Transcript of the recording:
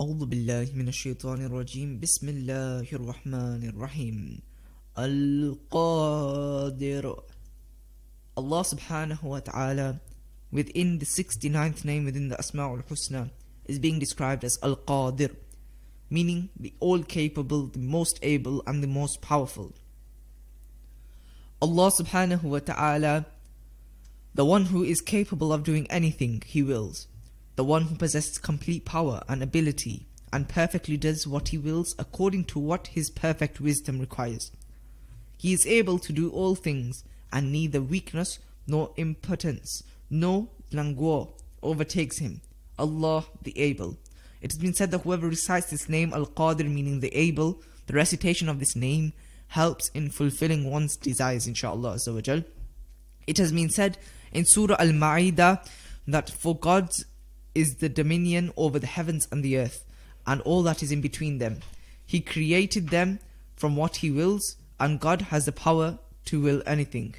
أعوذ بالله من الشيطان الرجيم بسم الله الرحمن الرحيم القادر Allah subhanahu wa ta'ala within the 69th name within the Asma'ul Husna is being described as Al-Qadir meaning the all-capable, the most able and the most powerful. Allah subhanahu wa ta'ala the one who is capable of doing anything he wills the one who possesses complete power and ability and perfectly does what he wills according to what his perfect wisdom requires. He is able to do all things, and neither weakness nor impotence nor languor overtakes him. Allah the Able. It has been said that whoever recites this name, Al Qadir, meaning the Able, the recitation of this name helps in fulfilling one's desires, inshaAllah. It has been said in Surah Al Ma'idah that for God's is the dominion over the heavens and the earth, and all that is in between them. He created them from what He wills, and God has the power to will anything.